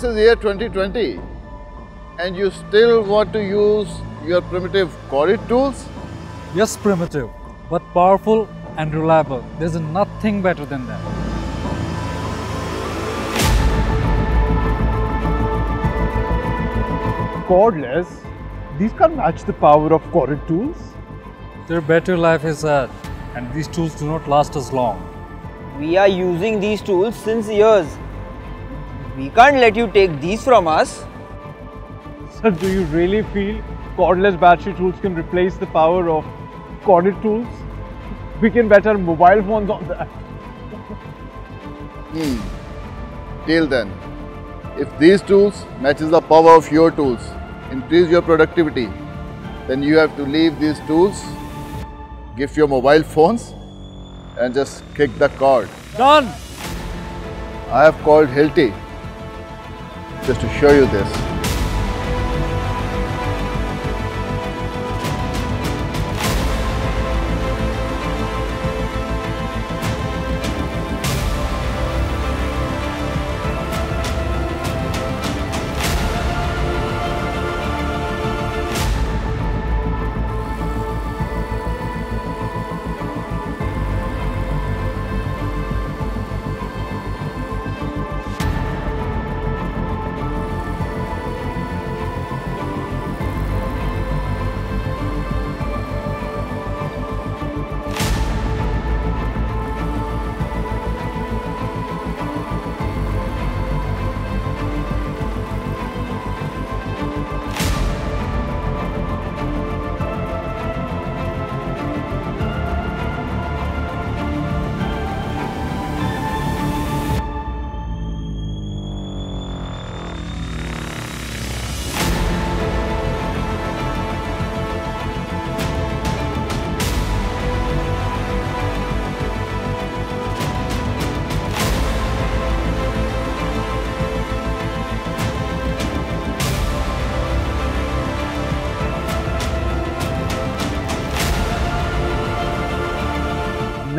This is year 2020 and you still want to use your primitive corded tools? Yes, primitive, but powerful and reliable. There's nothing better than that. Cordless, these can't match the power of corded tools. Their battery life is sad, and these tools do not last as long. We are using these tools since years. We can't let you take these from us. Sir, do you really feel cordless battery tools can replace the power of corded tools? We can bet our mobile phones on that. Hmm. Till then, if these tools matches the power of your tools, increase your productivity, then you have to leave these tools, give your mobile phones and just kick the cord. Done! I have called Hilti just to show you this.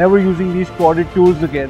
Never using these corded tools again.